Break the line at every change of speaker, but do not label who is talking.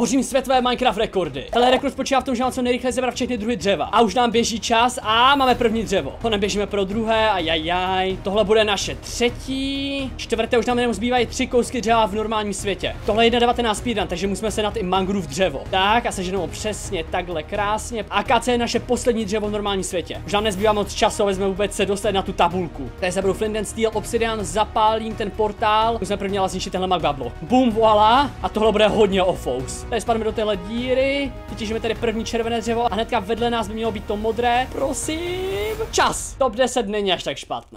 Hořím světové Minecraft rekordy. Tenhle rekord spočívá v tom, že mám co nejrychleji zebrat všechny druhy dřeva. A už nám běží čas a máme první dřevo. Potom běžíme pro druhé a jajaj. Tohle bude naše třetí. Čtvrté už nám jenom zbývají tři kousky dřeva v normálním světě. Tohle je 1.19 speedrun, takže musíme se nad i mangrove dřevo. Tak a seženou přesně takhle krásně. AKC je naše poslední dřevo v normálním světě. Už nám nezbývá moc času, aby jsme vůbec se dostali na tu tabulku. Tady Flint and Steel, Obsidian, zapálím ten portál. Musíme prvně ale zničit tenhle magma blok. Boom, voila. A tohle bude hodně ofous. Tady spadneme do téhle díry. Vytěžíme tady první červené dřevo a hnedka vedle nás by mělo být to modré. Prosím. Čas. Top 10 není až tak špatná.